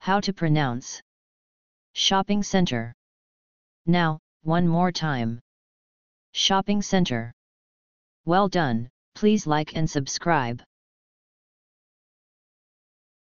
How to pronounce Shopping center. Now, one more time. Shopping center. Well done, please like and subscribe.